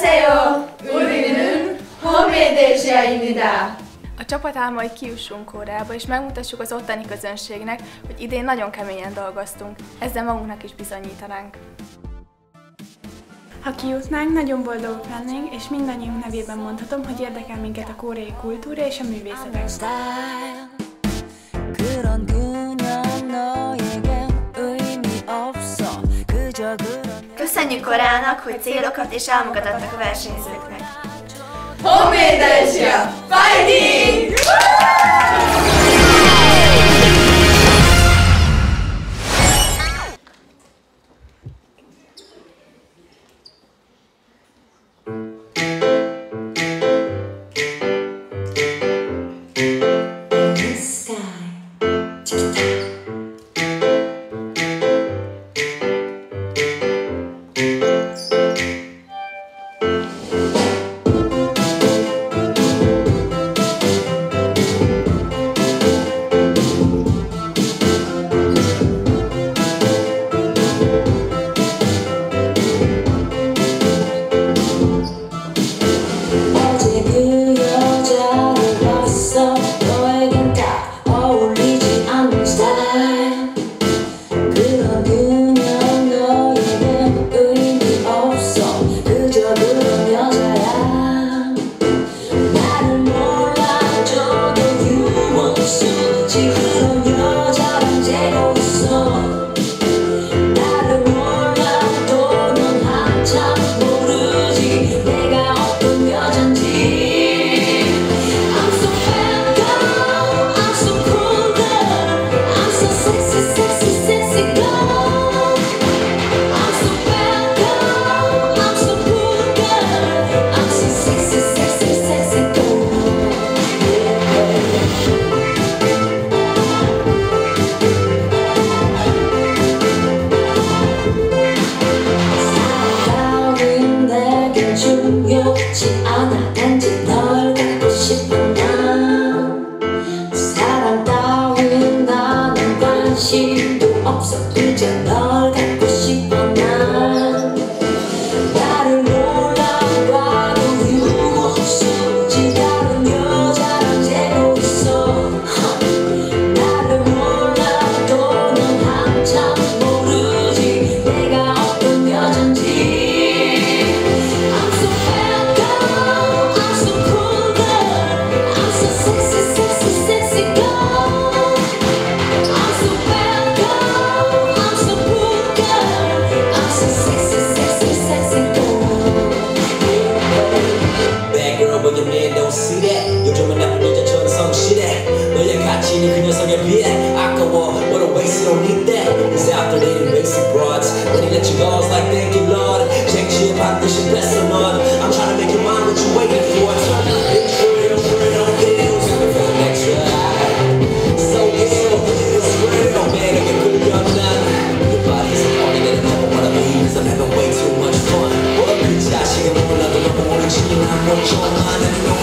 Annyeonghaseyo! 우리는 홈메데시아입니다. A csapat álma, hogy kiussunk Koreába, és megmutassuk az ottani közönségnek, hogy idén nagyon keményen dolgoztunk. Ezzel magunknak is bizonyítanánk. Ha kijutnánk, nagyon boldogok lennénk, és mindannyiunk nevében mondhatom, hogy érdekel minket a koreai kultúra és a művészetek. style 그런 그냥 너에게 의미 없어 그저 그런 Köszönjük Koreának, hogy célokat és álmokat adtak a versenyzőknek. 홈메 중요치 않아 단지 널 갖고 싶어 난 사랑 따윈 나는 관심도 없어. 그저 널 Bad girl but your man don't see that 요즘은 나쁜 여자처럼 성실해 너의 가치는 그 녀석에 비해 아까워 What a waste you don't need that He's after dating basic broads When he let you go I was like thank you Konuşmalı halini yok